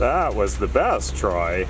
That was the best, try.